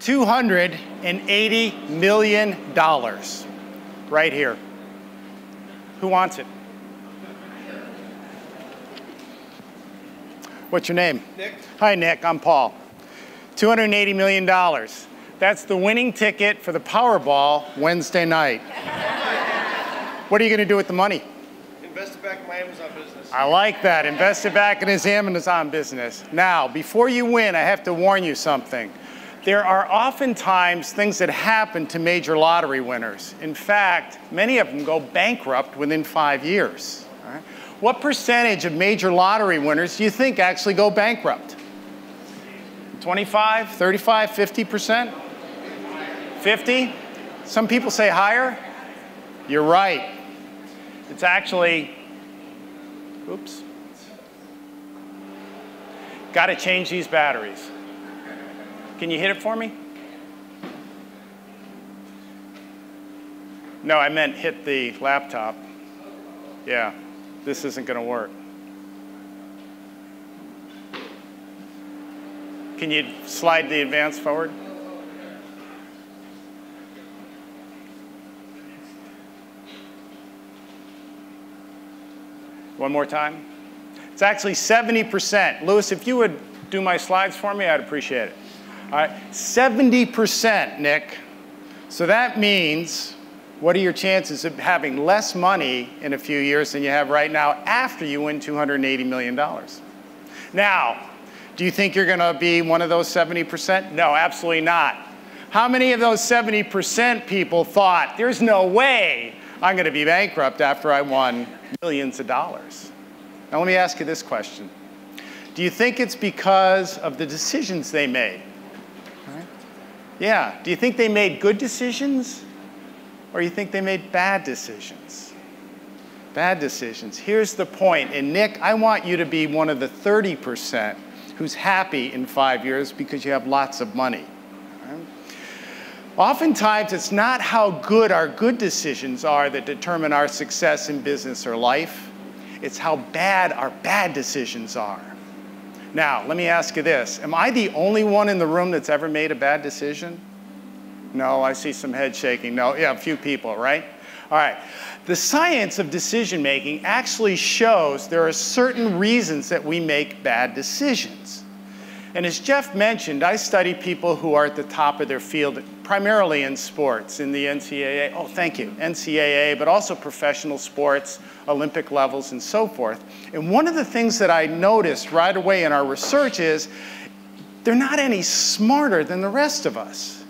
$280 million right here. Who wants it? What's your name? Nick. Hi, Nick. I'm Paul. $280 million. That's the winning ticket for the Powerball Wednesday night. what are you going to do with the money? Invest it back in my Amazon business. I like that. Invest it back in his Amazon business. Now, before you win, I have to warn you something. There are oftentimes things that happen to major lottery winners. In fact, many of them go bankrupt within five years. right? What percentage of major lottery winners do you think actually go bankrupt? 25, 35, 50%? 50? Some people say higher. You're right. It's actually, oops. Got to change these batteries. Can you hit it for me? No, I meant hit the laptop. Yeah, this isn't going to work. Can you slide the advance forward? One more time. It's actually 70%. Lewis, if you would do my slides for me, I'd appreciate it. All right, 70%, Nick. So that means, what are your chances of having less money in a few years than you have right now after you win $280 million? Now, do you think you're going to be one of those 70%? No, absolutely not. How many of those 70% people thought, there's no way I'm going to be bankrupt after I won millions of dollars? Now, let me ask you this question Do you think it's because of the decisions they made? Yeah. Do you think they made good decisions? Or you think they made bad decisions? Bad decisions. Here's the point. And Nick, I want you to be one of the 30% who's happy in five years because you have lots of money. Oftentimes, it's not how good our good decisions are that determine our success in business or life. It's how bad our bad decisions are. Now, let me ask you this. Am I the only one in the room that's ever made a bad decision? No, I see some head shaking. No, yeah, a few people, right? All right. The science of decision making actually shows there are certain reasons that we make bad decisions. And as Jeff mentioned, I study people who are at the top of their field, primarily in sports, in the NCAA. Oh, thank you. NCAA, but also professional sports, Olympic levels, and so forth. And one of the things that I noticed right away in our research is they're not any smarter than the rest of us.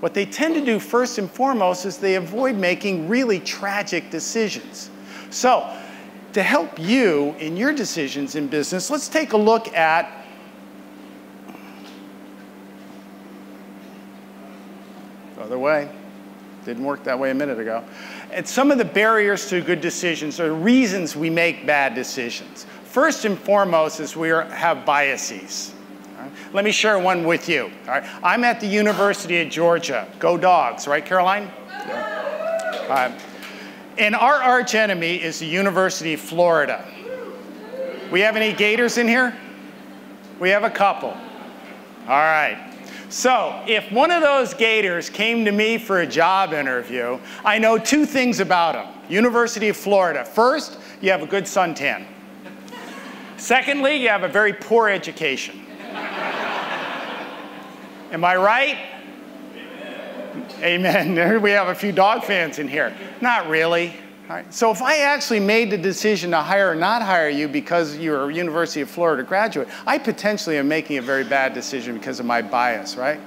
What they tend to do first and foremost is they avoid making really tragic decisions. So, to help you in your decisions in business, let's take a look at other way. Didn't work that way a minute ago. And some of the barriers to good decisions are reasons we make bad decisions. First and foremost is we are, have biases. Let me share one with you. All right. I'm at the University of Georgia. Go dogs, right, Caroline? Yeah. Uh, and our arch enemy is the University of Florida. We have any Gators in here? We have a couple. All right. So, if one of those Gators came to me for a job interview, I know two things about them. University of Florida. First, you have a good suntan. Secondly, you have a very poor education. Am I right? Amen. Amen. We have a few dog fans in here. Not really. So if I actually made the decision to hire or not hire you because you're a University of Florida graduate, I potentially am making a very bad decision because of my bias, right?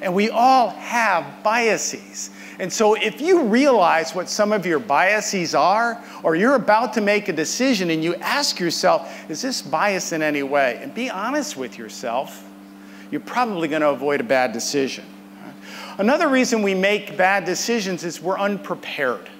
And we all have biases. And so if you realize what some of your biases are, or you're about to make a decision and you ask yourself, is this bias in any way? And be honest with yourself you're probably going to avoid a bad decision. Another reason we make bad decisions is we're unprepared.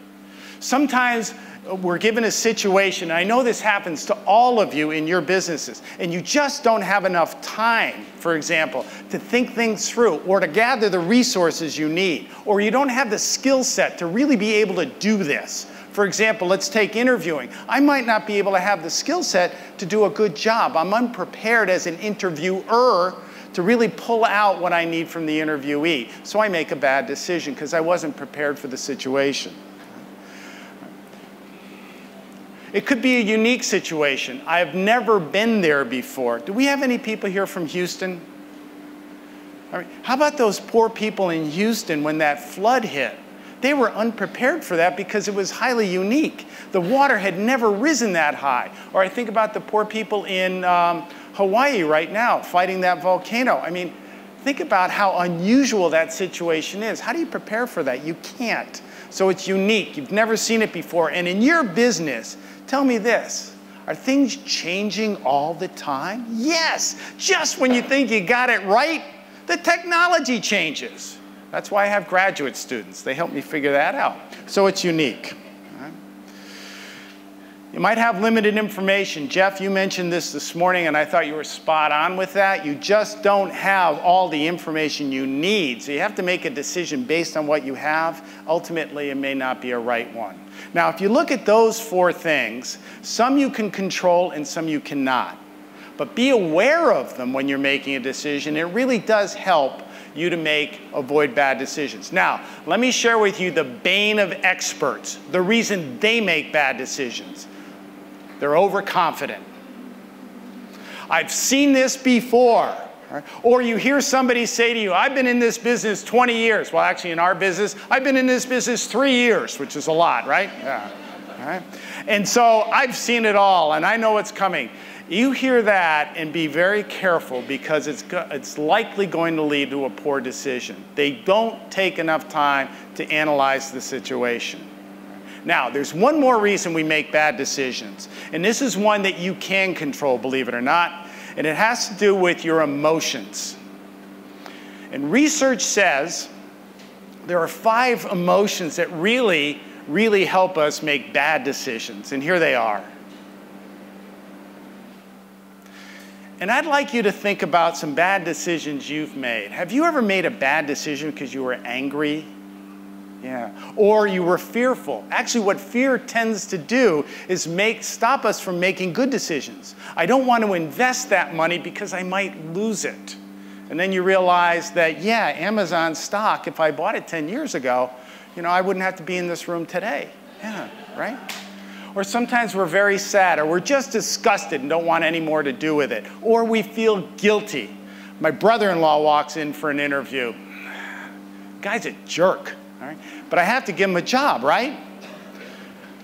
Sometimes we're given a situation, I know this happens to all of you in your businesses, and you just don't have enough time, for example, to think things through or to gather the resources you need, or you don't have the skill set to really be able to do this. For example, let's take interviewing. I might not be able to have the skill set to do a good job. I'm unprepared as an interviewer to really pull out what I need from the interviewee. So I make a bad decision because I wasn't prepared for the situation. It could be a unique situation. I've never been there before. Do we have any people here from Houston? I mean, how about those poor people in Houston when that flood hit? They were unprepared for that because it was highly unique. The water had never risen that high. Or I think about the poor people in um, Hawaii right now fighting that volcano. I mean, think about how unusual that situation is. How do you prepare for that? You can't. So it's unique. You've never seen it before. And in your business, tell me this are things changing all the time? Yes. Just when you think you got it right, the technology changes. That's why I have graduate students. They help me figure that out. So it's unique. You might have limited information. Jeff, you mentioned this this morning, and I thought you were spot on with that. You just don't have all the information you need. So you have to make a decision based on what you have. Ultimately, it may not be a right one. Now, if you look at those four things, some you can control and some you cannot. But be aware of them when you're making a decision. It really does help you to make avoid bad decisions. Now, let me share with you the bane of experts, the reason they make bad decisions. They're overconfident. I've seen this before. Or you hear somebody say to you, I've been in this business 20 years. Well, actually, in our business, I've been in this business three years, which is a lot, right? Yeah. Right? And so I've seen it all, and I know what's coming. You hear that and be very careful because it's, it's likely going to lead to a poor decision. They don't take enough time to analyze the situation. Now, there's one more reason we make bad decisions, and this is one that you can control, believe it or not, and it has to do with your emotions. And research says there are five emotions that really, really help us make bad decisions, and here they are. And I'd like you to think about some bad decisions you've made. Have you ever made a bad decision because you were angry yeah. Or you were fearful. Actually, what fear tends to do is make stop us from making good decisions. I don't want to invest that money because I might lose it. And then you realize that, yeah, Amazon stock, if I bought it 10 years ago, you know, I wouldn't have to be in this room today. Yeah, right? Or sometimes we're very sad, or we're just disgusted and don't want any more to do with it. Or we feel guilty. My brother in law walks in for an interview. Guy's a jerk. All right? But I have to give him a job, right?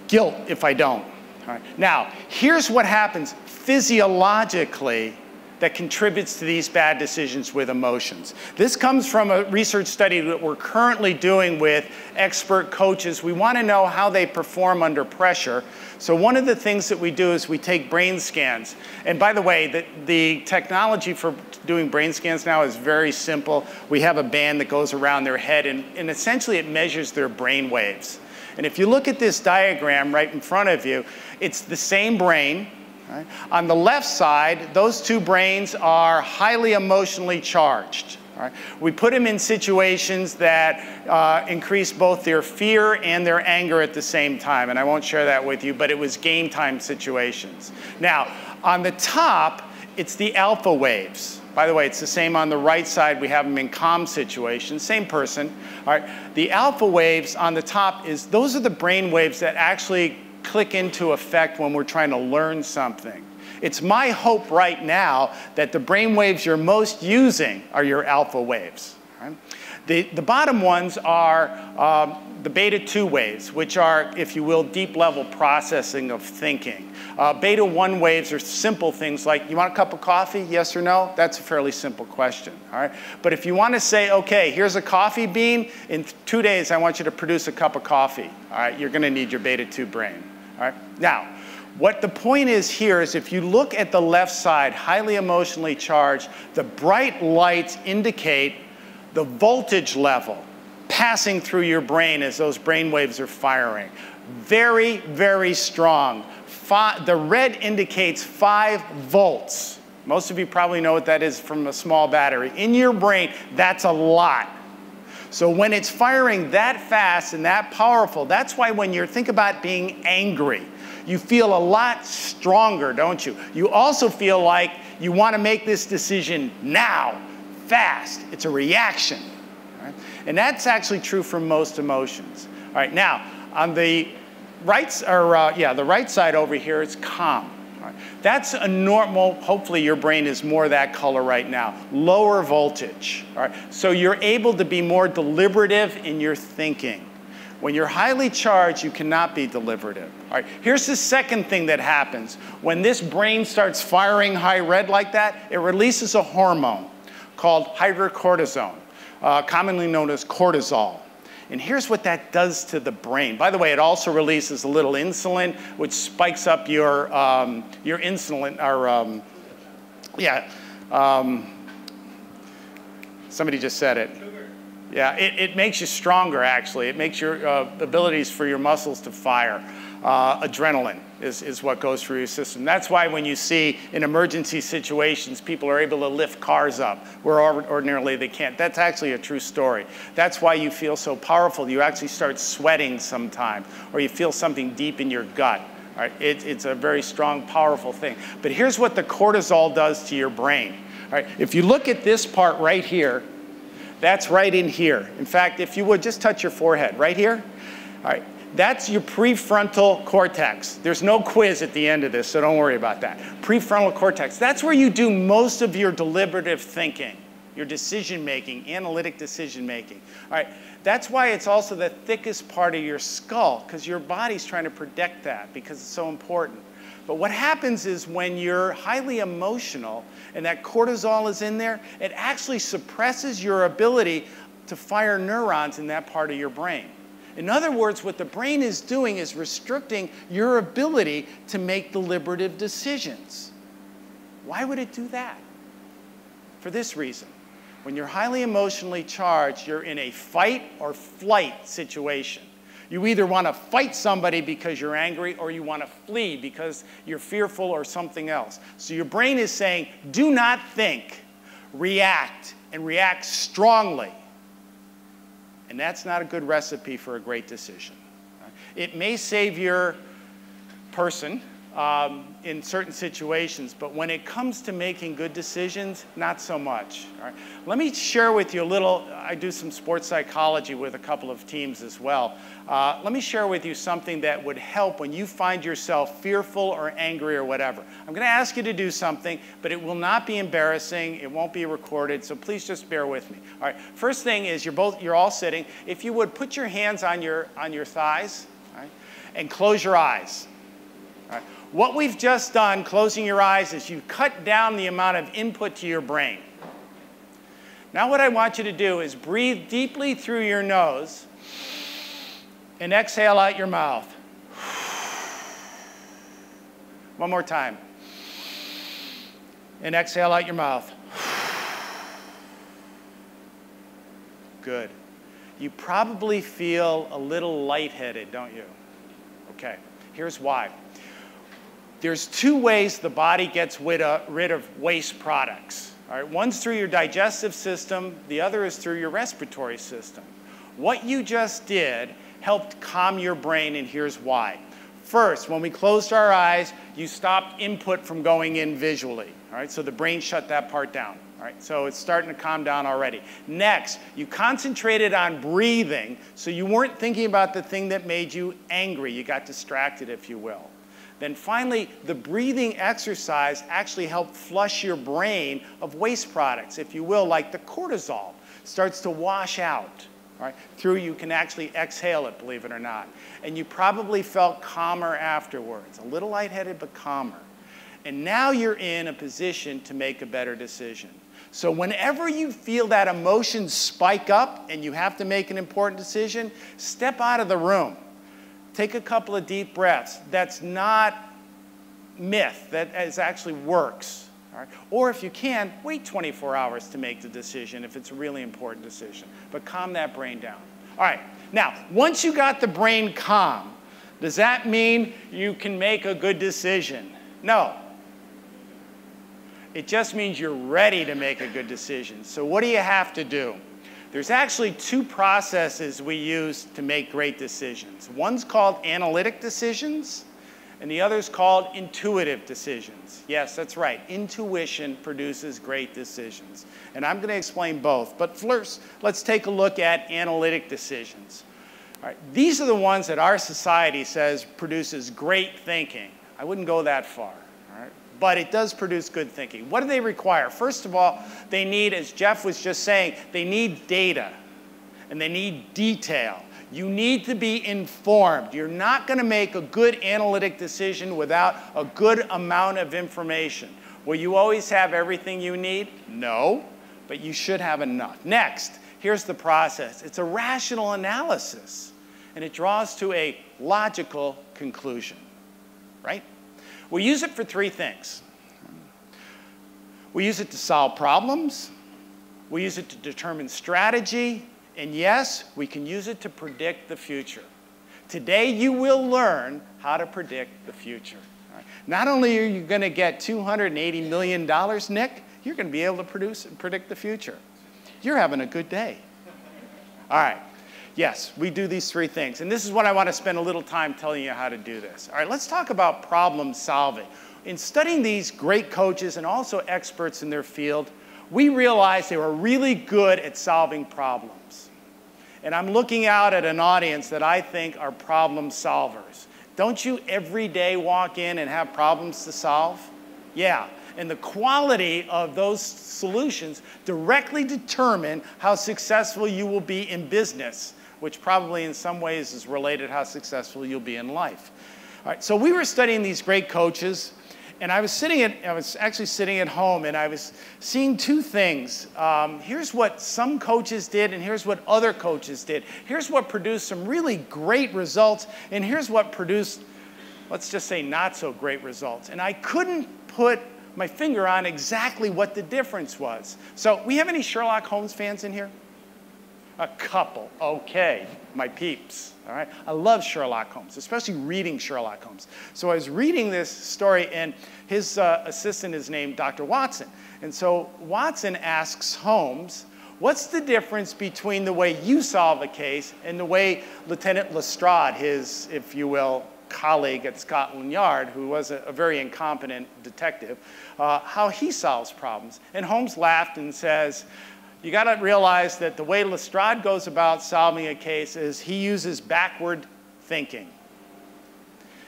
Guilt if I don't. All right? Now, here's what happens physiologically that contributes to these bad decisions with emotions. This comes from a research study that we're currently doing with expert coaches. We want to know how they perform under pressure. So one of the things that we do is we take brain scans. And by the way, the, the technology for doing brain scans now is very simple. We have a band that goes around their head and, and essentially it measures their brain waves. And if you look at this diagram right in front of you, it's the same brain, Right? On the left side, those two brains are highly emotionally charged. Right? We put them in situations that uh, increase both their fear and their anger at the same time. And I won't share that with you, but it was game time situations. Now, on the top, it's the alpha waves. By the way, it's the same on the right side. We have them in calm situations, same person. All right. The alpha waves on the top is those are the brain waves that actually click into effect when we're trying to learn something. It's my hope right now that the brain waves you're most using are your alpha waves. Right? The, the bottom ones are um, the beta 2 waves, which are, if you will, deep level processing of thinking. Uh, beta 1 waves are simple things like, you want a cup of coffee? Yes or no? That's a fairly simple question. All right? But if you want to say, okay, here's a coffee bean, in two days I want you to produce a cup of coffee, all right, you're going to need your beta 2 brain. All right? Now, what the point is here is if you look at the left side, highly emotionally charged, the bright lights indicate the voltage level passing through your brain as those brain waves are firing. Very, very strong. the red indicates five volts. Most of you probably know what that is from a small battery. In your brain, that's a lot. So when it's firing that fast and that powerful, that's why when you think about being angry, you feel a lot stronger, don't you? You also feel like you want to make this decision now, fast. It's a reaction. Right? And that's actually true for most emotions. All right, now on the right, or uh, yeah, the right side over here, it's calm. Right. That's a normal, hopefully your brain is more that color right now, lower voltage. All right. So you're able to be more deliberative in your thinking. When you're highly charged, you cannot be deliberative. All right, here's the second thing that happens. When this brain starts firing high red like that, it releases a hormone called hydrocortisone, uh, commonly known as cortisol. And here's what that does to the brain. By the way, it also releases a little insulin, which spikes up your, um, your insulin, or, um, yeah, um, somebody just said it. Yeah, it, it makes you stronger, actually. It makes your uh, abilities for your muscles to fire. Uh, adrenaline is, is what goes through your system. That's why when you see in emergency situations, people are able to lift cars up where ordinarily they can't. That's actually a true story. That's why you feel so powerful. You actually start sweating sometimes, or you feel something deep in your gut. Right? It, it's a very strong, powerful thing. But here's what the cortisol does to your brain. Right? If you look at this part right here, that's right in here. In fact, if you would just touch your forehead right here. All right. That's your prefrontal cortex. There's no quiz at the end of this, so don't worry about that. Prefrontal cortex. That's where you do most of your deliberative thinking, your decision making, analytic decision making. All right. That's why it's also the thickest part of your skull, because your body's trying to protect that because it's so important. But what happens is when you're highly emotional and that cortisol is in there, it actually suppresses your ability to fire neurons in that part of your brain. In other words, what the brain is doing is restricting your ability to make deliberative decisions. Why would it do that? For this reason. When you're highly emotionally charged, you're in a fight or flight situation. You either want to fight somebody because you're angry or you want to flee because you're fearful or something else. So your brain is saying, do not think, react, and react strongly. And that's not a good recipe for a great decision. It may save your person um, in certain situations, but when it comes to making good decisions, not so much. Let me share with you a little, I do some sports psychology with a couple of teams as well. Uh, let me share with you something that would help when you find yourself fearful or angry or whatever. I'm going to ask you to do something, but it will not be embarrassing. It won't be recorded, so please just bear with me. All right, first thing is you're both, you're all sitting. If you would put your hands on your, on your thighs, right, and close your eyes. What we've just done, closing your eyes, is you cut down the amount of input to your brain. Now what I want you to do is breathe deeply through your nose and exhale out your mouth. One more time. And exhale out your mouth. Good. You probably feel a little lightheaded, don't you? Okay, here's why. There's two ways the body gets uh, rid of waste products. All right, one's through your digestive system, the other is through your respiratory system. What you just did helped calm your brain, and here's why. First, when we closed our eyes, you stopped input from going in visually. All right, so the brain shut that part down. All right, so it's starting to calm down already. Next, you concentrated on breathing, so you weren't thinking about the thing that made you angry. You got distracted, if you will. Then finally, the breathing exercise actually helped flush your brain of waste products, if you will, like the cortisol starts to wash out. Right? Through you can actually exhale it, believe it or not. And you probably felt calmer afterwards, a little lightheaded, but calmer. And now you're in a position to make a better decision. So whenever you feel that emotion spike up and you have to make an important decision, step out of the room. Take a couple of deep breaths. That's not myth, that is actually works. Right? Or if you can, wait 24 hours to make the decision if it's a really important decision. But calm that brain down. All right, now, once you got the brain calm, does that mean you can make a good decision? No. It just means you're ready to make a good decision. So what do you have to do? There's actually two processes we use to make great decisions. One's called analytic decisions, and the other's called intuitive decisions. Yes, that's right. Intuition produces great decisions. And I'm going to explain both. But first, let's take a look at analytic decisions. All right, these are the ones that our society says produces great thinking. I wouldn't go that far but it does produce good thinking. What do they require? First of all, they need, as Jeff was just saying, they need data and they need detail. You need to be informed. You're not going to make a good analytic decision without a good amount of information. Will you always have everything you need? No, but you should have enough. Next, here's the process it's a rational analysis, and it draws to a logical conclusion, right? We use it for three things. We use it to solve problems, we use it to determine strategy, and yes, we can use it to predict the future. Today, you will learn how to predict the future. Not only are you going to get $280 million, Nick, you're going to be able to produce, and predict the future. You're having a good day. All right. Yes, we do these three things. And this is what I want to spend a little time telling you how to do this. All right, let's talk about problem solving. In studying these great coaches and also experts in their field, we realized they were really good at solving problems. And I'm looking out at an audience that I think are problem solvers. Don't you every day walk in and have problems to solve? Yeah. And the quality of those solutions directly determine how successful you will be in business which probably in some ways is related how successful you'll be in life. All right, so we were studying these great coaches, and I was sitting at, I was actually sitting at home, and I was seeing two things. Um, here's what some coaches did, and here's what other coaches did. Here's what produced some really great results, and here's what produced, let's just say, not so great results. And I couldn't put my finger on exactly what the difference was. So, we have any Sherlock Holmes fans in here? A couple, okay, my peeps. All right, I love Sherlock Holmes, especially reading Sherlock Holmes. So I was reading this story, and his uh, assistant is named Dr. Watson. And so Watson asks Holmes, What's the difference between the way you solve a case and the way Lieutenant Lestrade, his, if you will, colleague at Scotland Yard, who was a, a very incompetent detective, uh, how he solves problems? And Holmes laughed and says, you got to realize that the way Lestrade goes about solving a case is he uses backward thinking.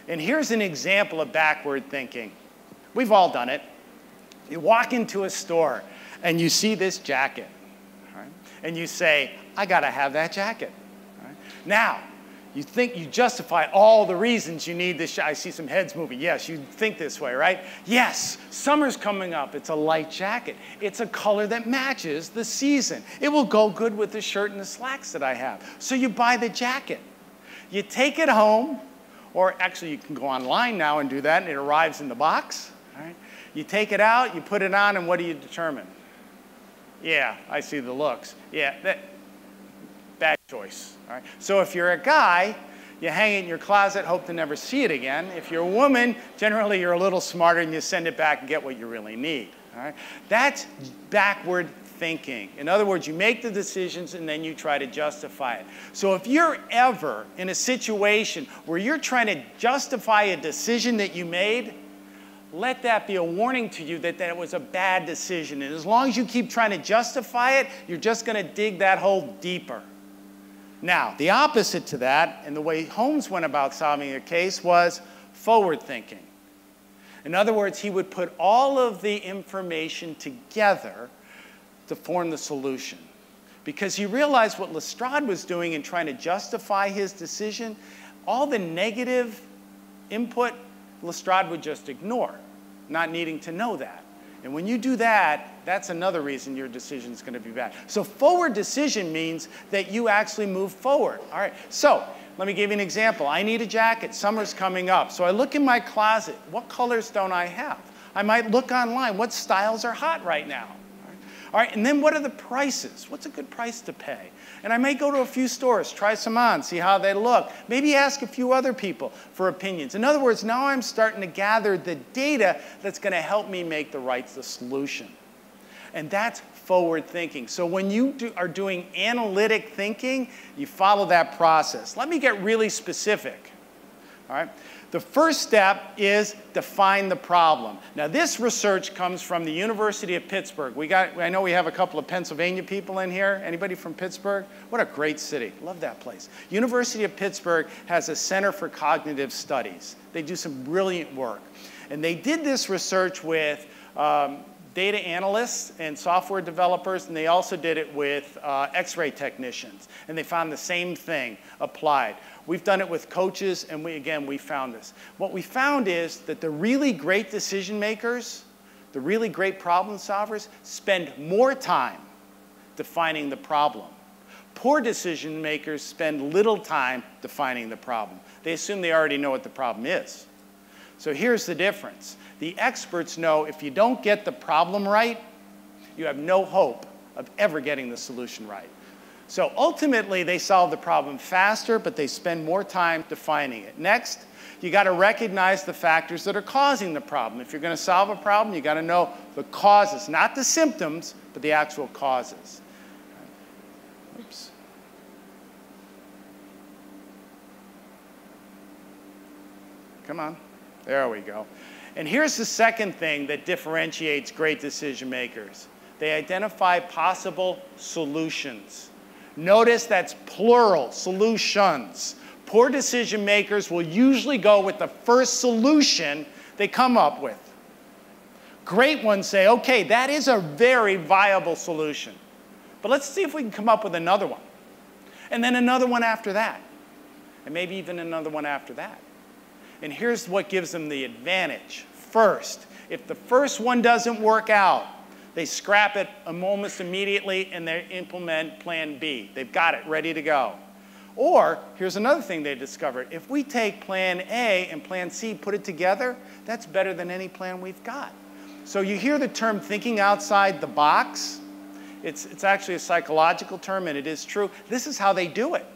And here's an example of backward thinking. We've all done it. You walk into a store and you see this jacket, right? and you say, I got to have that jacket. Right? Now, you think you justify all the reasons you need this. I see some heads moving. Yes, you think this way, right? Yes, summer's coming up. It's a light jacket. It's a color that matches the season. It will go good with the shirt and the slacks that I have. So you buy the jacket. You take it home, or actually, you can go online now and do that, and it arrives in the box. Right? You take it out, you put it on, and what do you determine? Yeah, I see the looks. Yeah, that, choice. So if you're a guy, you hang it in your closet, hope to never see it again. If you're a woman, generally you're a little smarter and you send it back and get what you really need. That's backward thinking. In other words, you make the decisions and then you try to justify it. So if you're ever in a situation where you're trying to justify a decision that you made, let that be a warning to you that that was a bad decision. And as long as you keep trying to justify it, you're just going to dig that hole deeper. Now, the opposite to that, and the way Holmes went about solving a case, was forward thinking. In other words, he would put all of the information together to form the solution. Because he realized what Lestrade was doing in trying to justify his decision, all the negative input, Lestrade would just ignore, not needing to know that. And when you do that, that's another reason your decision is going to be bad. So forward decision means that you actually move forward. All right. So let me give you an example. I need a jacket. Summer's coming up. So I look in my closet. What colors don't I have? I might look online. What styles are hot right now? All right, and then what are the prices? What's a good price to pay? And I may go to a few stores, try some on, see how they look. Maybe ask a few other people for opinions. In other words, now I'm starting to gather the data that's going to help me make the right the solution. And that's forward thinking. So when you do, are doing analytic thinking, you follow that process. Let me get really specific. All right? The first step is define the problem. Now, this research comes from the University of Pittsburgh. We got, I know we have a couple of Pennsylvania people in here. Anybody from Pittsburgh? What a great city. Love that place. University of Pittsburgh has a Center for Cognitive Studies. They do some brilliant work. And they did this research with um, data analysts and software developers, and they also did it with uh, x-ray technicians. And they found the same thing applied. We've done it with coaches, and we, again, we found this. What we found is that the really great decision makers, the really great problem solvers, spend more time defining the problem. Poor decision makers spend little time defining the problem. They assume they already know what the problem is. So here's the difference. The experts know if you don't get the problem right, you have no hope of ever getting the solution right. So ultimately, they solve the problem faster, but they spend more time defining it. Next, you got to recognize the factors that are causing the problem. If you're going to solve a problem, you got to know the causes, not the symptoms, but the actual causes. Oops. Come on. There we go. And here's the second thing that differentiates great decision makers. They identify possible solutions. Notice that's plural, solutions. Poor decision makers will usually go with the first solution they come up with. Great ones say, okay, that is a very viable solution. But let's see if we can come up with another one. And then another one after that. And maybe even another one after that. And here's what gives them the advantage. First, if the first one doesn't work out, they scrap it almost immediately and they implement plan B. They've got it ready to go. Or, here's another thing they discovered. If we take plan A and plan C, put it together, that's better than any plan we've got. So you hear the term thinking outside the box. It's, it's actually a psychological term and it is true. This is how they do it.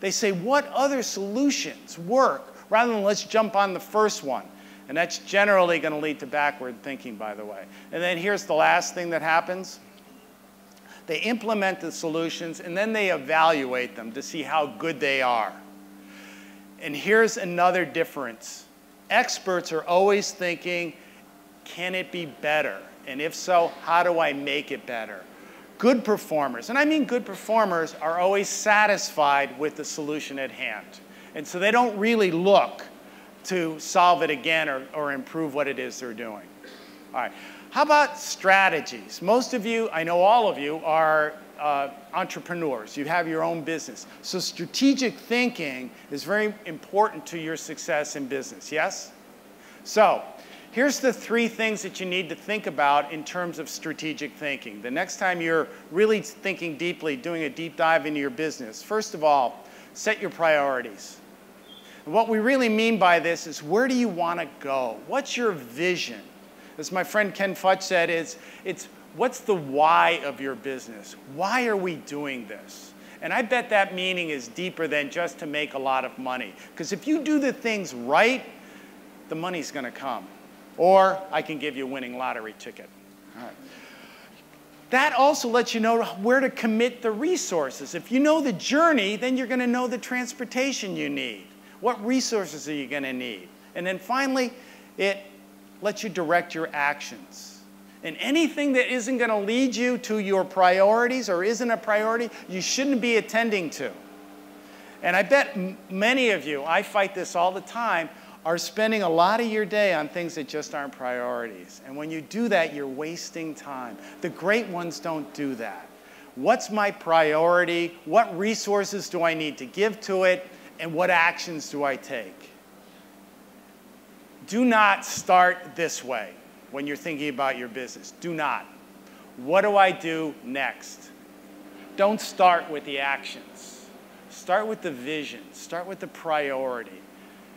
They say, what other solutions work rather than let's jump on the first one. And that's generally going to lead to backward thinking, by the way. And then here's the last thing that happens. They implement the solutions and then they evaluate them to see how good they are. And here's another difference. Experts are always thinking, can it be better? And if so, how do I make it better? Good performers, and I mean good performers, are always satisfied with the solution at hand. And so they don't really look to solve it again or, or improve what it is they're doing. All right. How about strategies? Most of you, I know all of you, are uh, entrepreneurs. You have your own business. So strategic thinking is very important to your success in business, yes? So here's the three things that you need to think about in terms of strategic thinking. The next time you're really thinking deeply, doing a deep dive into your business, first of all, set your priorities. What we really mean by this is where do you want to go? What's your vision? As my friend Ken Futch said, it's, it's what's the why of your business? Why are we doing this? And I bet that meaning is deeper than just to make a lot of money. Because if you do the things right, the money's going to come. Or I can give you a winning lottery ticket. That also lets you know where to commit the resources. If you know the journey, then you're going to know the transportation you need. What resources are you going to need? And then finally, it lets you direct your actions. And anything that isn't going to lead you to your priorities or isn't a priority, you shouldn't be attending to. And I bet many of you, I fight this all the time, are spending a lot of your day on things that just aren't priorities. And when you do that, you're wasting time. The great ones don't do that. What's my priority? What resources do I need to give to it? And what actions do I take? Do not start this way when you're thinking about your business. Do not. What do I do next? Don't start with the actions. Start with the vision. Start with the priority.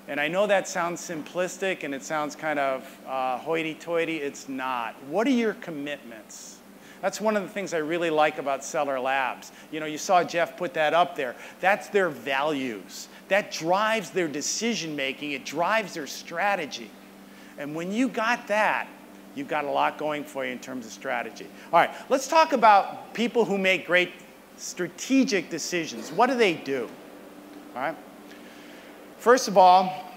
And I know that sounds simplistic and it sounds kind of uh, hoity-toity. It's not. What are your commitments? That's one of the things I really like about Seller Labs. You know, you saw Jeff put that up there. That's their values. That drives their decision making. It drives their strategy. And when you got that, you've got a lot going for you in terms of strategy. All right, let's talk about people who make great strategic decisions. What do they do? All right. First of all,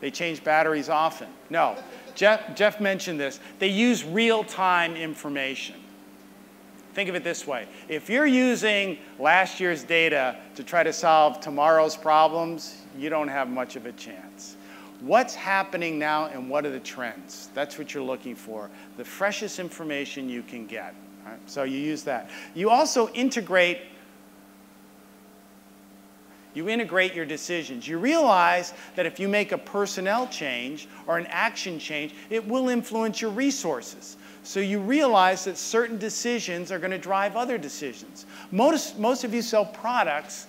they change batteries often. No, Jeff, Jeff mentioned this. They use real-time information. Think of it this way. If you're using last year's data to try to solve tomorrow's problems, you don't have much of a chance. What's happening now and what are the trends? That's what you're looking for. The freshest information you can get. Right? So you use that. You also integrate you integrate your decisions. You realize that if you make a personnel change or an action change, it will influence your resources. So you realize that certain decisions are going to drive other decisions. Most, most of you sell products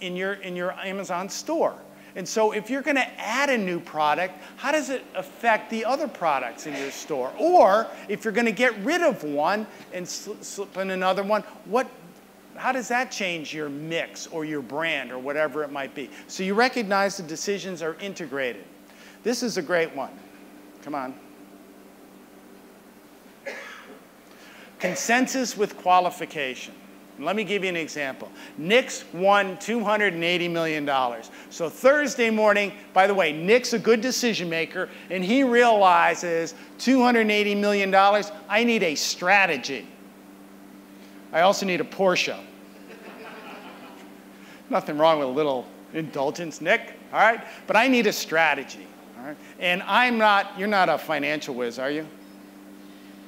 in your, in your Amazon store. And so if you're going to add a new product, how does it affect the other products in your store? Or if you're going to get rid of one and slip in another one, what how does that change your mix or your brand or whatever it might be? So you recognize the decisions are integrated. This is a great one. Come on. Consensus with qualification. Let me give you an example. Nick's won $280 million. So Thursday morning, by the way, Nick's a good decision maker, and he realizes $280 million, I need a strategy. I also need a Porsche. Nothing wrong with a little indulgence, Nick, all right? But I need a strategy, all right? And I'm not, you're not a financial whiz, are you?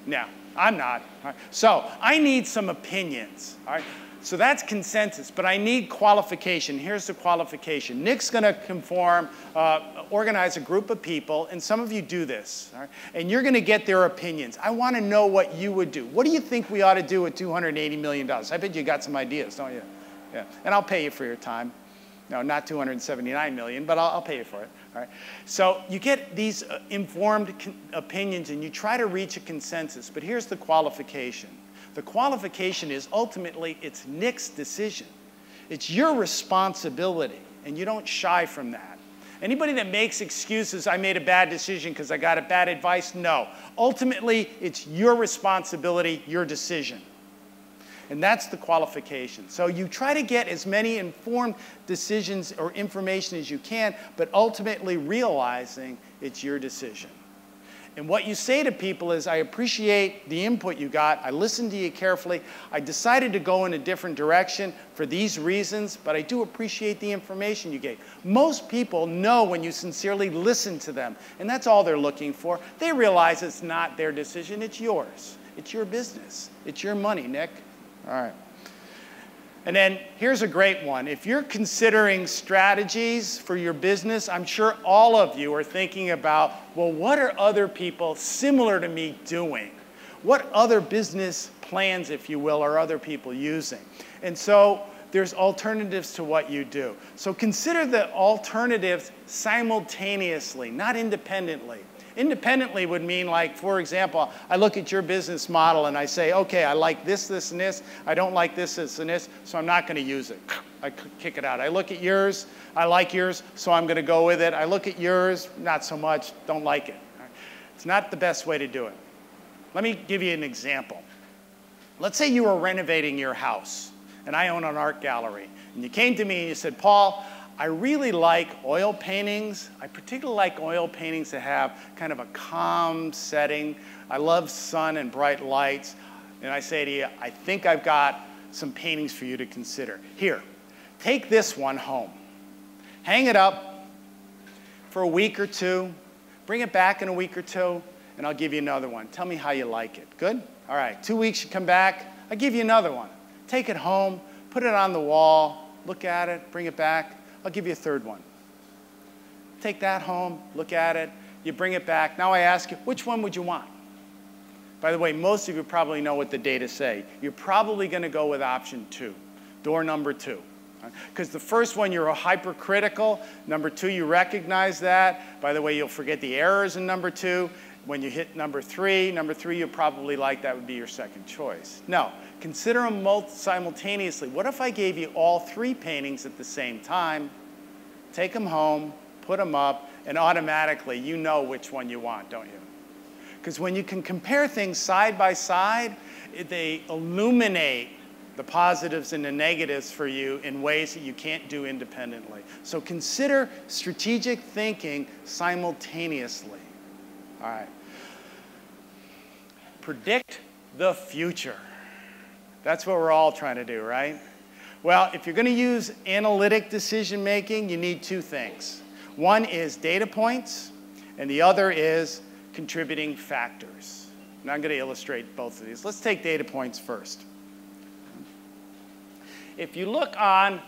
No, I'm not. So I need some opinions, all right? So that's consensus, but I need qualification. Here's the qualification. Nick's going to conform, uh, organize a group of people, and some of you do this, right? and you're going to get their opinions. I want to know what you would do. What do you think we ought to do with $280 million? I bet you got some ideas, don't you? Yeah. And I'll pay you for your time. No, not 279 million, but I'll, I'll pay you for it. All right. So you get these uh, informed opinions and you try to reach a consensus. But here's the qualification. The qualification is ultimately it's Nick's decision. It's your responsibility, and you don't shy from that. Anybody that makes excuses, I made a bad decision because I got a bad advice, no. Ultimately, it's your responsibility, your decision. And that's the qualification. So you try to get as many informed decisions or information as you can, but ultimately realizing it's your decision. And what you say to people is, I appreciate the input you got. I listened to you carefully. I decided to go in a different direction for these reasons, but I do appreciate the information you gave. Most people know when you sincerely listen to them, and that's all they're looking for. They realize it's not their decision, it's yours. It's your business. It's your money, Nick. All right. And then here's a great one. If you're considering strategies for your business, I'm sure all of you are thinking about, well, what are other people similar to me doing? What other business plans, if you will, are other people using? And so there's alternatives to what you do. So consider the alternatives simultaneously, not independently. Independently would mean like, for example, I look at your business model and I say, okay, I like this, this, and this. I don't like this, this, and this, so I'm not going to use it. I kick it out. I look at yours, I like yours, so I'm going to go with it. I look at yours, not so much, don't like it. It's not the best way to do it. Let me give you an example. Let's say you were renovating your house, and I own an art gallery, and you came to me and you said, Paul, I really like oil paintings. I particularly like oil paintings that have kind of a calm setting. I love sun and bright lights. And I say to you, I think I've got some paintings for you to consider. Here, take this one home. Hang it up for a week or two. Bring it back in a week or two, and I'll give you another one. Tell me how you like it. Good? All right, two weeks you come back, I'll give you another one. Take it home, put it on the wall, look at it, bring it back. I'll give you a third one. Take that home, look at it, you bring it back. Now I ask you, which one would you want? By the way, most of you probably know what the data say. You're probably going to go with option two, door number two. Because the first one, you're hypercritical. Number two, you recognize that. By the way, you'll forget the errors in number two. When you hit number three, number three, you probably like that would be your second choice. No, consider them simultaneously. What if I gave you all three paintings at the same time? Take them home, put them up, and automatically you know which one you want, don't you? Because when you can compare things side by side, they illuminate the positives and the negatives for you in ways that you can't do independently. So consider strategic thinking simultaneously. All right. Predict the future. That's what we're all trying to do, right? Well, if you're going to use analytic decision making, you need two things. One is data points, and the other is contributing factors. And I'm going to illustrate both of these. Let's take data points first. If you look on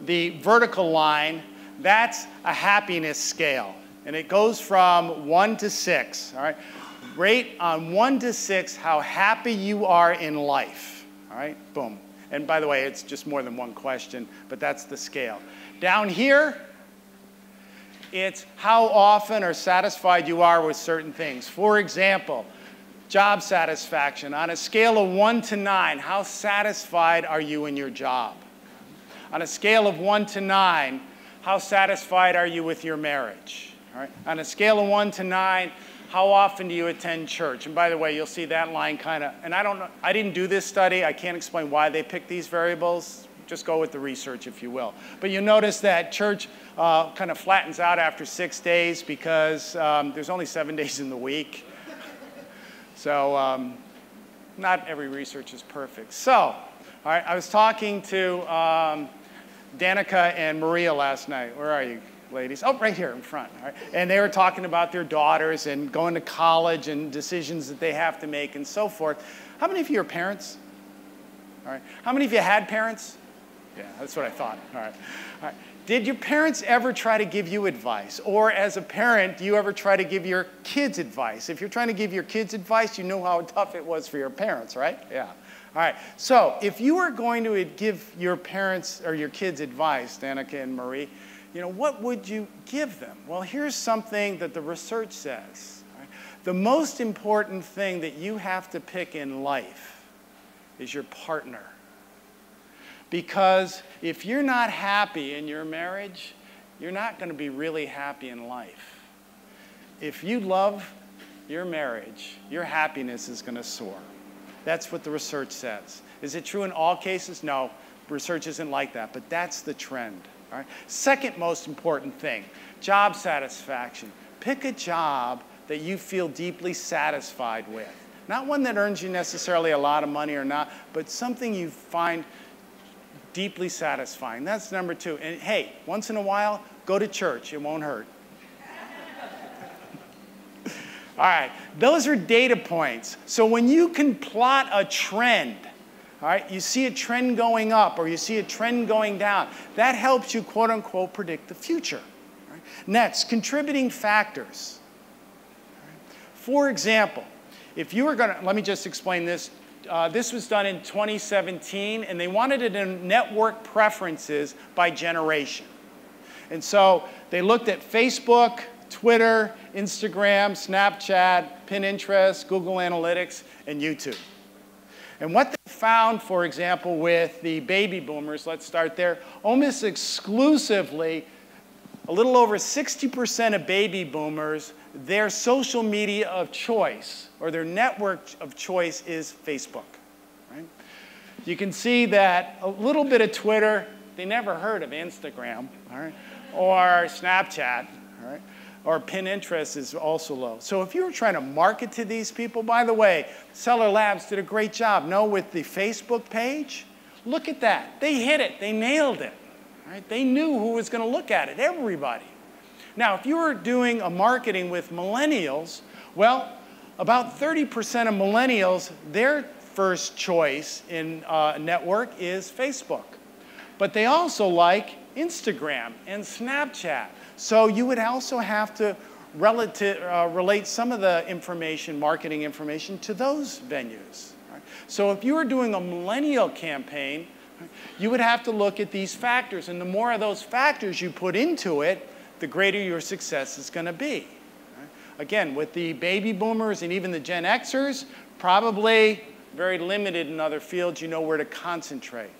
the vertical line, that's a happiness scale. And it goes from one to six, all right? Rate on one to six how happy you are in life, all right? Boom. And by the way, it's just more than one question, but that's the scale. Down here, it's how often or satisfied you are with certain things. For example, job satisfaction. On a scale of one to nine, how satisfied are you in your job? On a scale of one to nine, how satisfied are you with your marriage? All right? On a scale of one to nine, how often do you attend church? And by the way, you'll see that line kind of, and I don't know, I didn't do this study. I can't explain why they picked these variables. Just go with the research, if you will. But you'll notice that church uh, kind of flattens out after six days because um, there's only seven days in the week. So um, not every research is perfect. So, all right, I was talking to um, Danica and Maria last night. Where are you? Ladies. Oh, right here in front. And they were talking about their daughters and going to college and decisions that they have to make and so forth. How many of you are parents? All right. How many of you had parents? Yeah, that's what I thought. All right. All right. Did your parents ever try to give you advice? Or as a parent, do you ever try to give your kids advice? If you're trying to give your kids advice, you know how tough it was for your parents, right? Yeah. All right. So if you are going to give your parents or your kids advice, Danica and Marie, you know, what would you give them? Well, here's something that the research says. Right? The most important thing that you have to pick in life is your partner. Because if you're not happy in your marriage, you're not going to be really happy in life. If you love your marriage, your happiness is going to soar. That's what the research says. Is it true in all cases? No, research isn't like that, but that's the trend. All right? Second most important thing, job satisfaction. Pick a job that you feel deeply satisfied with. Not one that earns you necessarily a lot of money or not, but something you find deeply satisfying. That's number two. And hey, once in a while, go to church. It won't hurt. All right, those are data points. So when you can plot a trend, all right, you see a trend going up or you see a trend going down. That helps you, quote unquote, predict the future. Right? Next, contributing factors. Right? For example, if you were going to, let me just explain this. Uh, this was done in 2017, and they wanted it in network preferences by generation. And so they looked at Facebook, Twitter, Instagram, Snapchat, Pinterest, Google Analytics, and YouTube. And what they found, for example, with the baby boomers, let's start there, almost exclusively, a little over 60% of baby boomers, their social media of choice or their network of choice is Facebook. Right? You can see that a little bit of Twitter, they never heard of Instagram, all right, or Snapchat, all right or Pinterest is also low. So if you were trying to market to these people, by the way, Seller Labs did a great job. No, with the Facebook page, look at that. They hit it. They nailed it. Right? They knew who was going to look at it, everybody. Now, if you were doing a marketing with millennials, well, about 30% of millennials, their first choice in uh, network is Facebook. But they also like Instagram and Snapchat. So you would also have to relative, uh, relate some of the information, marketing information, to those venues. Right? So if you were doing a millennial campaign, you would have to look at these factors. And the more of those factors you put into it, the greater your success is going to be. Again, with the baby boomers and even the Gen Xers, probably very limited in other fields, you know where to concentrate.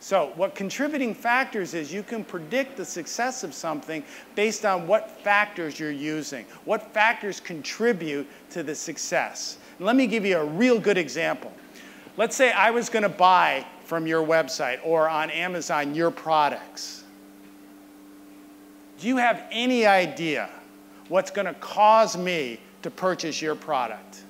So what contributing factors is you can predict the success of something based on what factors you're using, what factors contribute to the success. Let me give you a real good example. Let's say I was going to buy from your website or on Amazon your products. Do you have any idea what's going to cause me to purchase your product?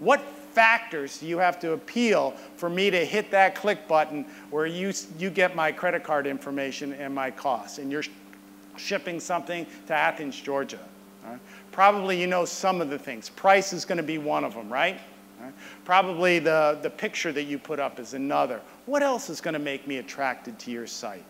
What factors do you have to appeal for me to hit that click button where you, you get my credit card information and my costs and you're shipping something to Athens, Georgia? Right? Probably you know some of the things. Price is going to be one of them, right? right? Probably the, the picture that you put up is another. What else is going to make me attracted to your site?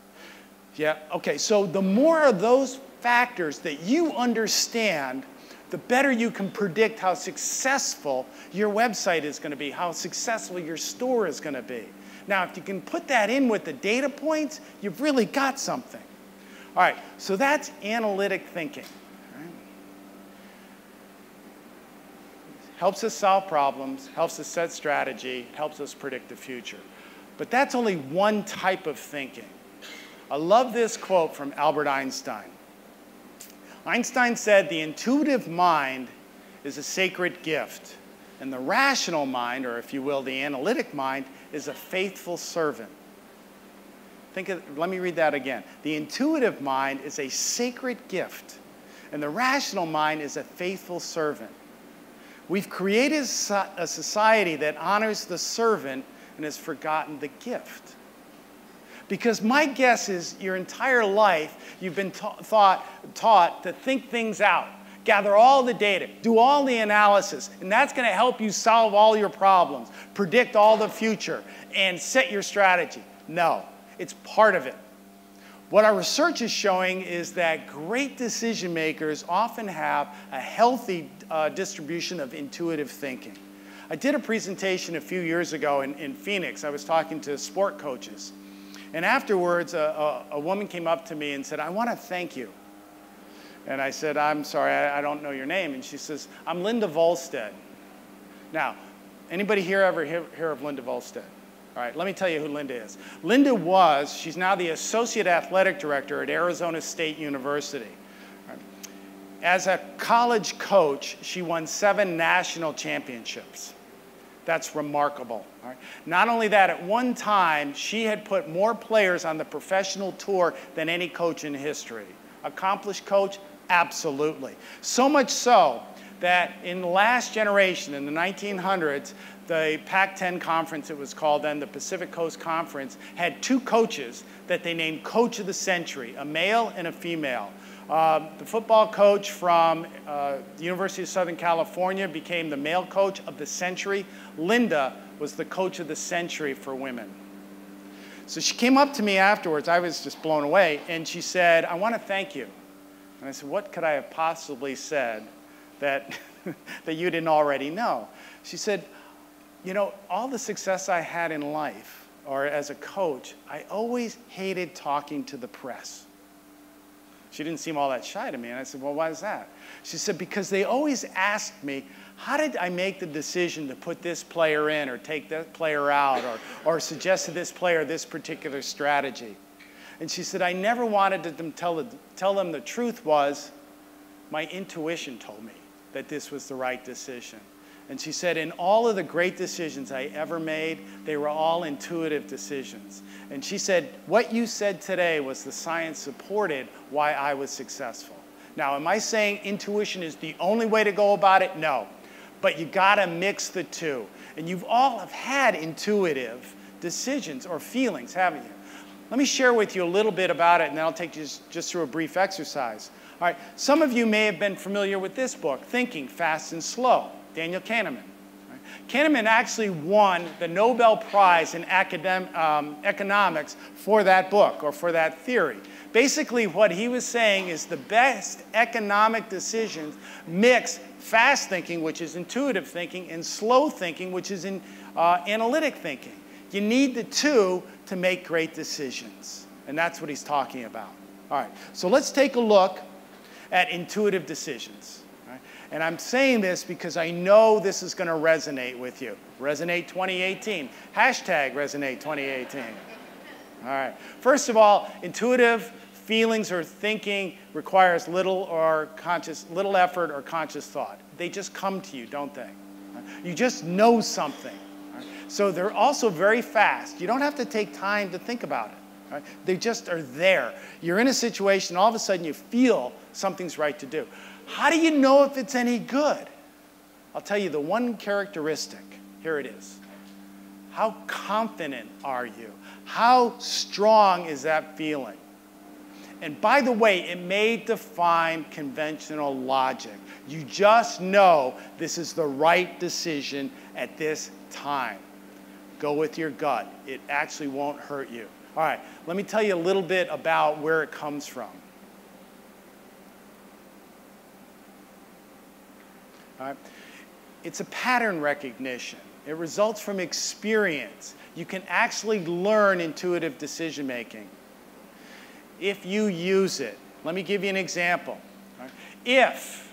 Yeah, okay, so the more of those factors that you understand the better you can predict how successful your website is going to be, how successful your store is going to be. Now, if you can put that in with the data points, you've really got something. All right, so that's analytic thinking. Helps us solve problems, helps us set strategy, helps us predict the future. But that's only one type of thinking. I love this quote from Albert Einstein. Einstein said the intuitive mind is a sacred gift, and the rational mind, or if you will, the analytic mind, is a faithful servant. Think of, let me read that again. The intuitive mind is a sacred gift, and the rational mind is a faithful servant. We've created a society that honors the servant and has forgotten the gift. Because my guess is your entire life you've been ta thought, taught to think things out, gather all the data, do all the analysis, and that's going to help you solve all your problems, predict all the future, and set your strategy. No, it's part of it. What our research is showing is that great decision makers often have a healthy uh, distribution of intuitive thinking. I did a presentation a few years ago in, in Phoenix. I was talking to sport coaches. And afterwards, a, a, a woman came up to me and said, I want to thank you. And I said, I'm sorry, I, I don't know your name. And she says, I'm Linda Vollstedt. Now, anybody here ever hear, hear of Linda Vollstedt? All right, let me tell you who Linda is. Linda was, she's now the Associate Athletic Director at Arizona State University. As a college coach, she won seven national championships. That's remarkable. Not only that, at one time, she had put more players on the professional tour than any coach in history. Accomplished coach? Absolutely. So much so that in the last generation, in the 1900s, the Pac 10 conference, it was called then, the Pacific Coast Conference, had two coaches that they named Coach of the Century, a male and a female. Um, the football coach from uh, the University of Southern California became the male coach of the century. Linda was the coach of the century for women. So she came up to me afterwards. I was just blown away. And she said, I want to thank you. And I said, What could I have possibly said that, that you didn't already know? She said, You know, all the success I had in life or as a coach, I always hated talking to the press. She didn't seem all that shy to me. And I said, Well, why is that? She said, Because they always asked me, How did I make the decision to put this player in or take that player out or, or suggest to this player this particular strategy? And she said, I never wanted to tell, tell them the truth was my intuition told me that this was the right decision. And she said, in all of the great decisions I ever made, they were all intuitive decisions. And she said, what you said today was the science supported why I was successful. Now, am I saying intuition is the only way to go about it? No. But you gotta mix the two. And you've all have had intuitive decisions or feelings, haven't you? Let me share with you a little bit about it, and then I'll take you just, just through a brief exercise. All right, some of you may have been familiar with this book, Thinking Fast and Slow. Daniel Kahneman. Kahneman actually won the Nobel Prize in um, economics for that book or for that theory. Basically, what he was saying is the best economic decisions mix fast thinking, which is intuitive thinking, and slow thinking, which is in, uh, analytic thinking. You need the two to make great decisions. And that's what he's talking about. All right, so let's take a look at intuitive decisions. And I'm saying this because I know this is going to resonate with you. Resonate 2018. Hashtag Resonate 2018. All right. First of all, intuitive feelings or thinking requires little or conscious, little effort or conscious thought. They just come to you, don't they? You just know something. So they're also very fast. You don't have to take time to think about it. Right? They just are there. You're in a situation, all of a sudden you feel something's right to do. How do you know if it's any good? I'll tell you the one characteristic. Here it is. How confident are you? How strong is that feeling? And by the way, it may define conventional logic. You just know this is the right decision at this time. Go with your gut. It actually won't hurt you. All right, let me tell you a little bit about where it comes from. Right. It's a pattern recognition. It results from experience. You can actually learn intuitive decision making if you use it. Let me give you an example. Right. If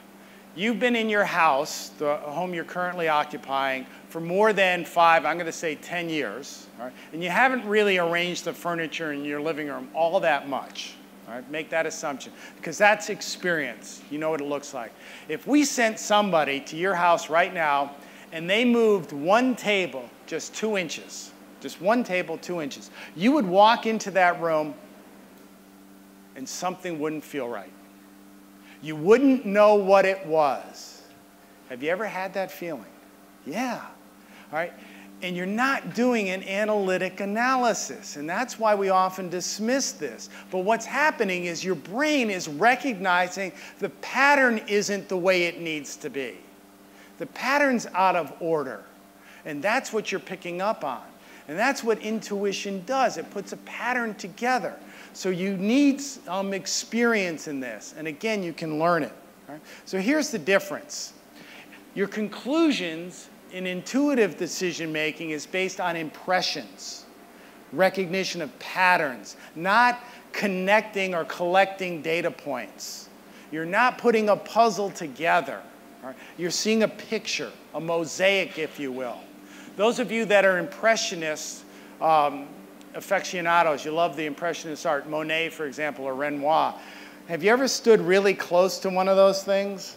you've been in your house, the home you're currently occupying, for more than five, I'm going to say 10 years, right, and you haven't really arranged the furniture in your living room all that much, right, make that assumption, because that's experience. You know what it looks like. If we sent somebody to your house right now and they moved one table just two inches, just one table, two inches, you would walk into that room and something wouldn't feel right. You wouldn't know what it was. Have you ever had that feeling? Yeah right? And you're not doing an analytic analysis. And that's why we often dismiss this. But what's happening is your brain is recognizing the pattern isn't the way it needs to be. The pattern's out of order. And that's what you're picking up on. And that's what intuition does. It puts a pattern together. So you need some experience in this. And again, you can learn it. Right? So here's the difference. Your conclusions in intuitive decision making is based on impressions, recognition of patterns, not connecting or collecting data points. You're not putting a puzzle together. Right? You're seeing a picture, a mosaic, if you will. Those of you that are impressionists, um, aficionados, you love the impressionist art, Monet, for example, or Renoir. Have you ever stood really close to one of those things?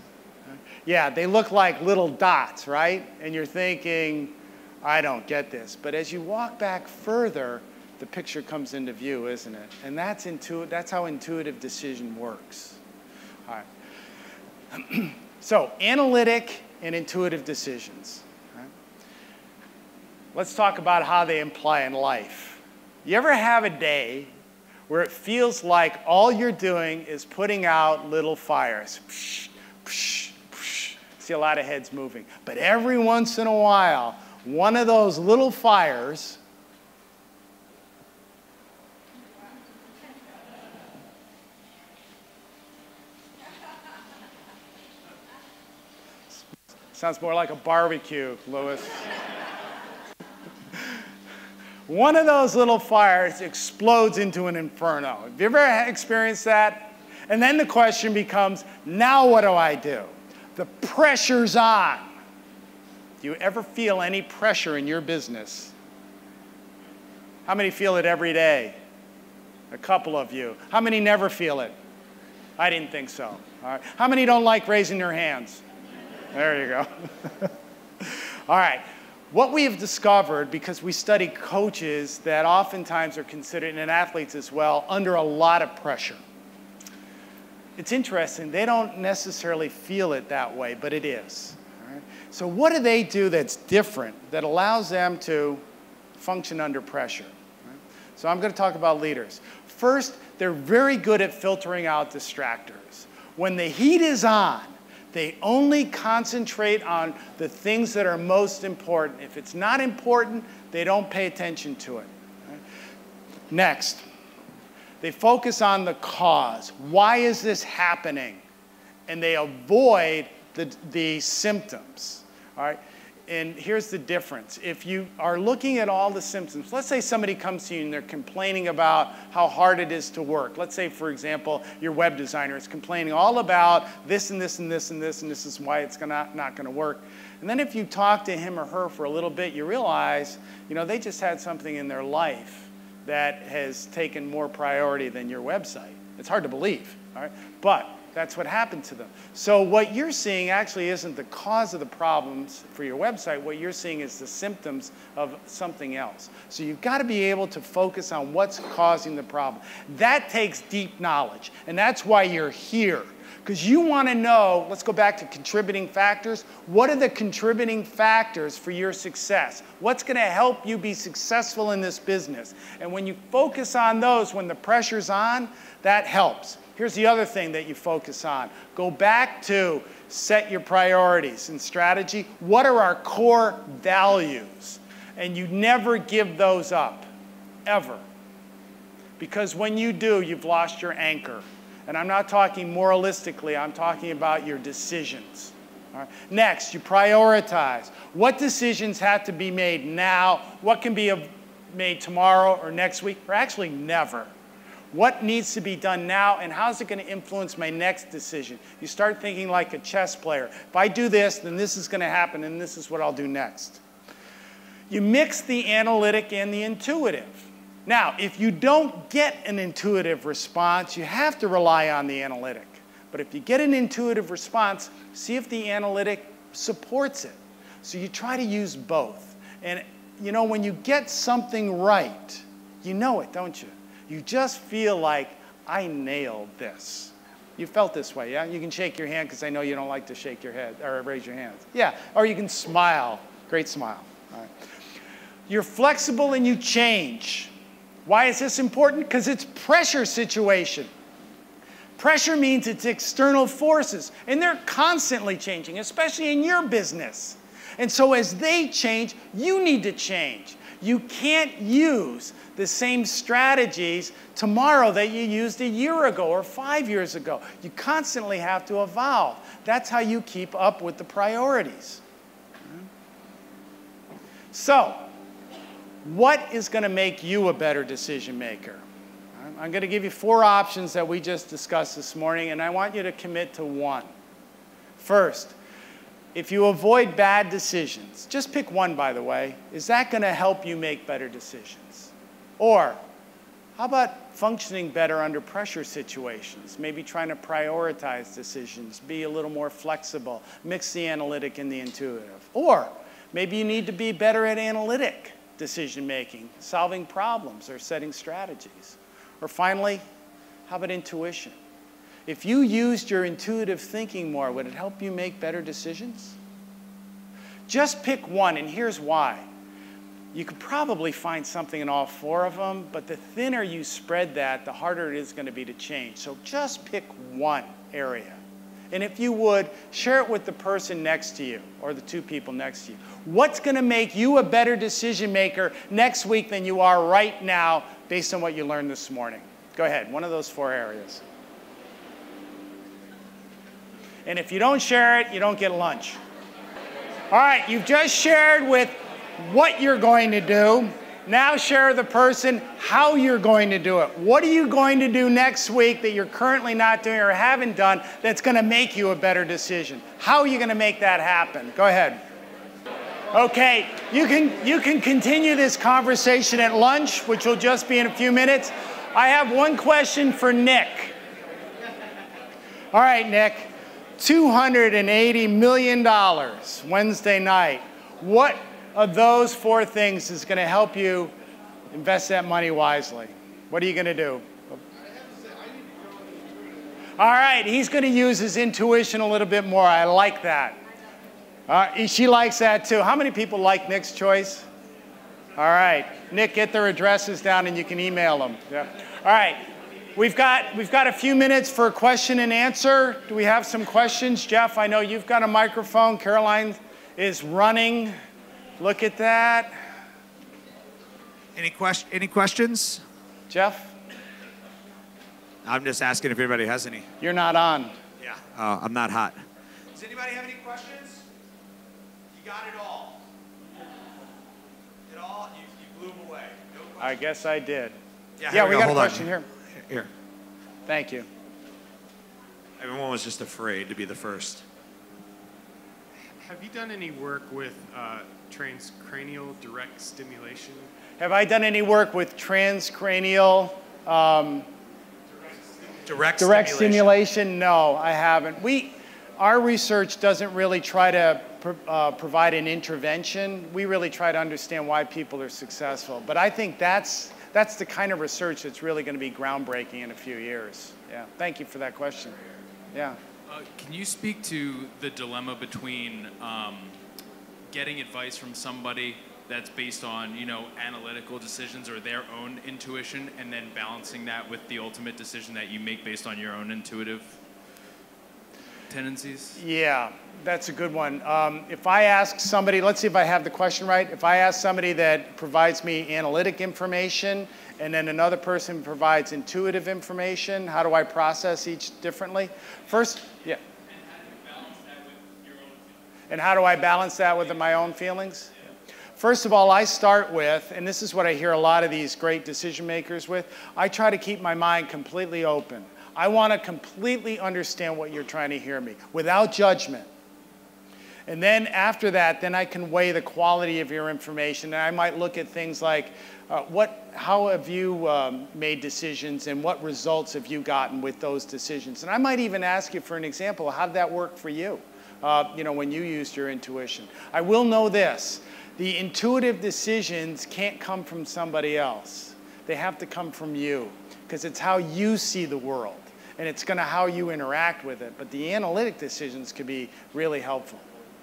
Yeah, they look like little dots, right? And you're thinking, I don't get this. But as you walk back further, the picture comes into view, isn't it? And that's, that's how intuitive decision works. All right. so, analytic and intuitive decisions. Right? Let's talk about how they apply in life. You ever have a day where it feels like all you're doing is putting out little fires? Psh, psh, see a lot of heads moving. But every once in a while, one of those little fires Sounds more like a barbecue, Lewis. One of those little fires explodes into an inferno. Have you ever experienced that? And then the question becomes now what do I do? The pressure's on. Do you ever feel any pressure in your business? How many feel it every day? A couple of you. How many never feel it? I didn't think so. All right. How many don't like raising their hands? There you go. All right. What we have discovered, because we study coaches that oftentimes are considered, and athletes as well, under a lot of pressure it's interesting. They don't necessarily feel it that way, but it is. Right? So, what do they do that's different that allows them to function under pressure? Right? So, I'm going to talk about leaders. First, they're very good at filtering out distractors. When the heat is on, they only concentrate on the things that are most important. If it's not important, they don't pay attention to it. Right? Next, they focus on the cause. Why is this happening? And they avoid the, the symptoms. All right? And here's the difference. If you are looking at all the symptoms, let's say somebody comes to you and they're complaining about how hard it is to work. Let's say, for example, your web designer is complaining all about this and this and this and this, and this is why it's gonna, not going to work. And then if you talk to him or her for a little bit, you realize, you know, they just had something in their life that has taken more priority than your website. It's hard to believe, all right? But that's what happened to them. So what you're seeing actually isn't the cause of the problems for your website. What you're seeing is the symptoms of something else. So you've got to be able to focus on what's causing the problem. That takes deep knowledge, and that's why you're here. Because you want to know, let's go back to contributing factors. What are the contributing factors for your success? What's going to help you be successful in this business? And when you focus on those when the pressure's on, that helps. Here's the other thing that you focus on go back to set your priorities and strategy. What are our core values? And you never give those up, ever. Because when you do, you've lost your anchor. And I'm not talking moralistically, I'm talking about your decisions. Next, you prioritize. What decisions have to be made now? What can be made tomorrow or next week, or actually never? What needs to be done now, and how's it going to influence my next decision? You start thinking like a chess player. If I do this, then this is going to happen, and this is what I'll do next. You mix the analytic and the intuitive. Now, if you don't get an intuitive response, you have to rely on the analytic. But if you get an intuitive response, see if the analytic supports it. So you try to use both. And you know, when you get something right, you know it, don't you? You just feel like, I nailed this. You felt this way, yeah? You can shake your hand because I know you don't like to shake your head or raise your hands. Yeah, or you can smile. Great smile. All right. You're flexible and you change. Why is this important? Because it's pressure situation. Pressure means it's external forces, and they're constantly changing, especially in your business. And so as they change, you need to change. You can't use the same strategies tomorrow that you used a year ago or five years ago. You constantly have to evolve. That's how you keep up with the priorities. So, what is going to make you a better decision maker? I'm going to give you four options that we just discussed this morning, and I want you to commit to one. First, if you avoid bad decisions, just pick one, by the way, is that going to help you make better decisions? Or how about functioning better under pressure situations? Maybe trying to prioritize decisions, be a little more flexible, mix the analytic and the intuitive. Or maybe you need to be better at analytic decision making, solving problems, or setting strategies. Or finally, how about intuition? If you used your intuitive thinking more, would it help you make better decisions? Just pick one, and here's why. You could probably find something in all four of them, but the thinner you spread that, the harder it is going to be to change. So just pick one area. And if you would, share it with the person next to you or the two people next to you. What's going to make you a better decision maker next week than you are right now based on what you learned this morning? Go ahead, one of those four areas. And if you don't share it, you don't get lunch. All right, you've just shared with what you're going to do. Now share the person how you're going to do it. What are you going to do next week that you're currently not doing or haven't done that's going to make you a better decision? How are you going to make that happen? Go ahead. Okay, you can, you can continue this conversation at lunch, which will just be in a few minutes. I have one question for Nick. All right, Nick. $280 million Wednesday night. What of those four things is going to help you invest that money wisely? What are you going to do? All right, he's going to use his intuition a little bit more. I like that. Uh, she likes that too. How many people like Nick's choice? All right, Nick, get their addresses down and you can email them. Yeah. All right, we've got, we've got a few minutes for a question and answer. Do we have some questions? Jeff, I know you've got a microphone. Caroline is running. Look at that. Any, question, any questions? Jeff? I'm just asking if anybody has any. You're not on. Yeah, uh, I'm not hot. Does anybody have any questions? You got it all. It all, you, you blew them away. No I guess I did. Yeah, yeah we, we go. got Hold a question on. here. Here. Thank you. Everyone was just afraid to be the first. Have you done any work with uh, transcranial direct stimulation? Have I done any work with transcranial um, Direct, direct stimulation. stimulation? No, I haven't. We, our research doesn't really try to pro- uh, provide an intervention. We really try to understand why people are successful. But I think that's, that's the kind of research that's really going to be groundbreaking in a few years. Yeah, thank you for that question. Yeah. Uh, can you speak to the dilemma between um, getting advice from somebody that's based on, you know, analytical decisions or their own intuition, and then balancing that with the ultimate decision that you make based on your own intuitive tendencies? Yeah, that's a good one. Um, if I ask somebody, let's see if I have the question right. If I ask somebody that provides me analytic information and then another person provides intuitive information, how do I process each differently? First. And how do I balance that with my own feelings? First of all, I start with, and this is what I hear a lot of these great decision makers with, I try to keep my mind completely open. I want to completely understand what you're trying to hear me without judgment. And then after that, then I can weigh the quality of your information. And I might look at things like, uh, what, how have you um, made decisions and what results have you gotten with those decisions? And I might even ask you for an example. How did that work for you? Uh, you know, when you used your intuition. I will know this. The intuitive decisions can't come from somebody else. They have to come from you because it's how you see the world and it's going to how you interact with it. But the analytic decisions could be really helpful.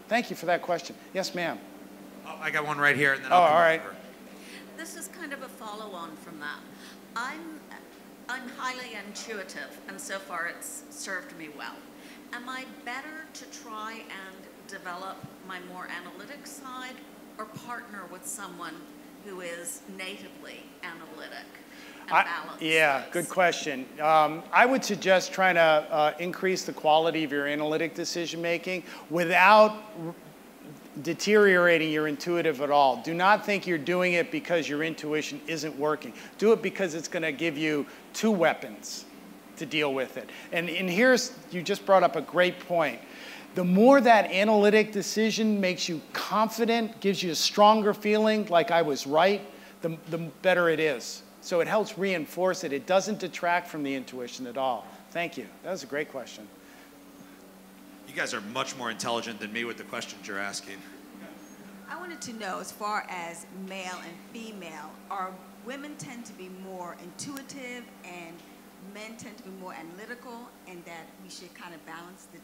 Thank you for that question. Yes, ma'am. Oh, I got one right here, and then Oh, I'll come all right. over. This is kind of a follow-on from that. I'm, I'm highly intuitive, and so far it's served me well. Am I better to try and develop my more analytic side, or partner with someone who is natively analytic and I- balanced? Yeah, good question. Um, I would suggest trying to uh, increase the quality of your analytic decision making without r- deteriorating your intuitive at all. Do not think you're doing it because your intuition isn't working. Do it because it's going to give you two weapons to deal with it. And, and here's, you just brought up a great point. The more that analytic decision makes you confident, gives you a stronger feeling like I was right, the, the better it is. So it helps reinforce it. It doesn't detract from the intuition at all. Thank you. That was a great question. You guys are much more intelligent than me with the questions you're asking. I wanted to know, as far as male and female, are women tend to be more intuitive and men tend to be more analytical, and that we should kind of balance the,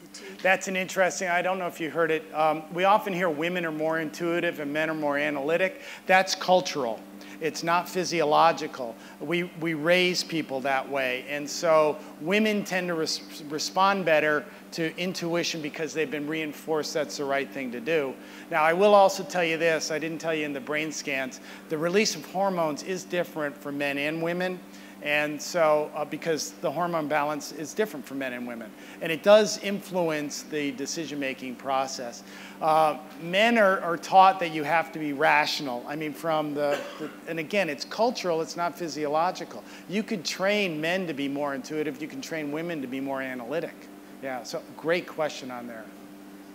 the two? That's an interesting, I don't know if you heard it. Um, we often hear women are more intuitive and men are more analytic. That's cultural. It's not physiological. We, we raise people that way. And so women tend to res- respond better to intuition because they've been reinforced that's the right thing to do. Now, I will also tell you this I didn't tell you in the brain scans. The release of hormones is different for men and women. And so, uh, because the hormone balance is different for men and women, and it does influence the decision making process. Uh, men are, are taught that you have to be rational. I mean, from the, the, and again, it's cultural, it's not physiological. You could train men to be more intuitive, you can train women to be more analytic. Yeah, so great question on there.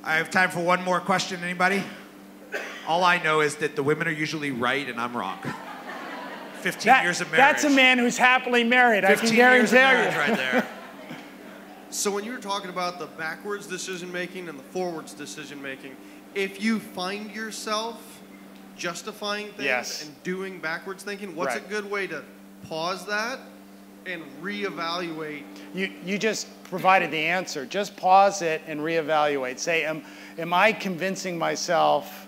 I have time for one more question. Anybody? All I know is that the women are usually right and I'm wrong. 15 That- years of marriage. that's a man who's happily married, I 15 can years of guarantee marriage you. right there. So when you were talking about the backwards decision making and the forwards decision making, if you find yourself justifying things Yes. and doing backwards thinking, what's Right. a good way to pause that and reevaluate? You, you just provided the answer. Just pause it and reevaluate. Say, am, am I convincing myself?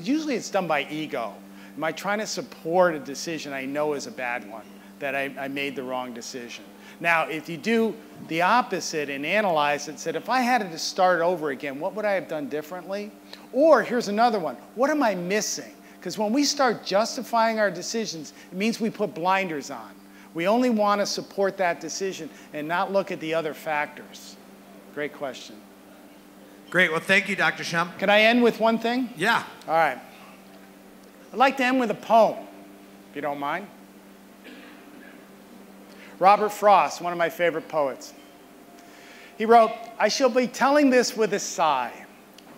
Usually it's done by ego. Am I trying to support a decision I know is a bad one, that I, I made the wrong decision? Now, if you do the opposite and analyze it, said, if I had to start over again, what would I have done differently? Or here's another one what am I missing? Because when we start justifying our decisions, it means we put blinders on. We only want to support that decision and not look at the other factors. Great question. Great. Well, thank you, Dr. Schempp. Can I end with one thing? Yeah. All right. I'd like to end with a poem, if you don't mind. Robert Frost, one of my favorite poets. He wrote, I shall be telling this with a sigh,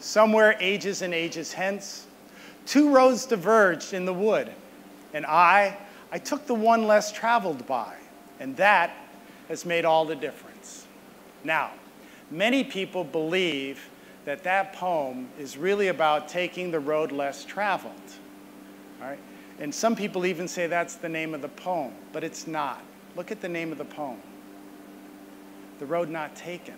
somewhere ages and ages hence, two roads diverged in the wood, and I, I took the one less traveled by, and that has made all the difference. Now, many people believe that that poem is really about taking the road less traveled. All right? And some people even say that's the name of the poem, but it's not. Look at the name of the poem The Road Not Taken.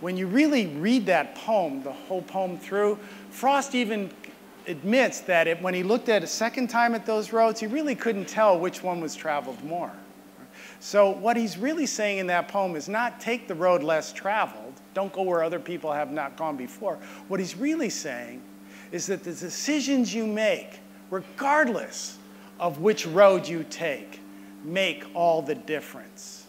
When you really read that poem, the whole poem through, Frost even admits that it, when he looked at a second time at those roads, he really couldn't tell which one was traveled more. So, what he's really saying in that poem is not take the road less traveled, don't go where other people have not gone before. What he's really saying is that the decisions you make, regardless of which road you take, make all the difference.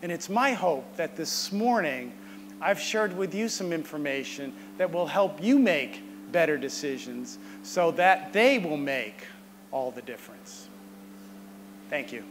And it's my hope that this morning I've shared with you some information that will help you make better decisions so that they will make all the difference. Thank you.